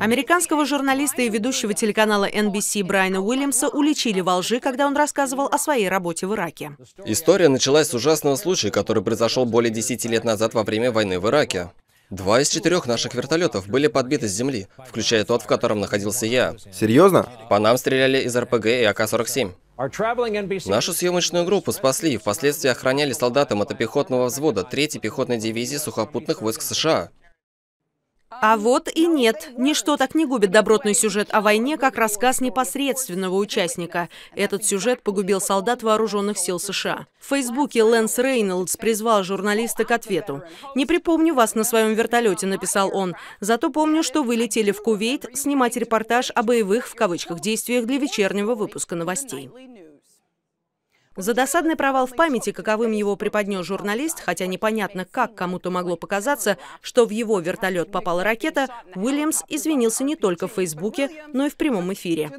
Американского журналиста и ведущего телеканала NBC Брайана Уильямса уличили во лжи, когда он рассказывал о своей работе в Ираке. История началась с ужасного случая, который произошел более 10 лет назад во время войны в Ираке. Два из четырех наших вертолетов были подбиты с земли, включая тот, в котором находился я. Серьезно? По нам стреляли из РПГ и АК-47. Нашу съемочную группу спасли и впоследствии охраняли солдаты мотопехотного взвода 3-й пехотной дивизии сухопутных войск США. А вот и нет. Ничто так не губит добротный сюжет о войне, как рассказ непосредственного участника. Этот сюжет погубил солдат вооруженных сил США. В Фейсбуке Лэнс Рейнольдс призвал журналиста к ответу. «Не припомню вас на своем вертолете», — написал он. «Зато помню, что вы летели в Кувейт снимать репортаж о боевых, в кавычках, действиях для вечернего выпуска новостей». За досадный провал в памяти, каковым его преподнес журналист, хотя непонятно, как кому-то могло показаться, что в его вертолет попала ракета, Уильямс извинился не только в Фейсбуке, но и в прямом эфире.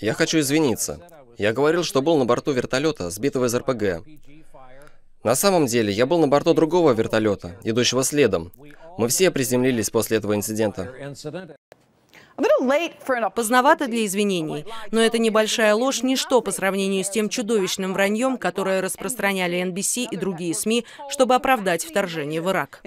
Я хочу извиниться. Я говорил, что был на борту вертолета, сбитого из РПГ. На самом деле, я был на борту другого вертолета, идущего следом. Мы все приземлились после этого инцидента. Поздновато для извинений, но эта небольшая ложь – ничто по сравнению с тем чудовищным враньем, которое распространяли NBC и другие СМИ, чтобы оправдать вторжение в Ирак.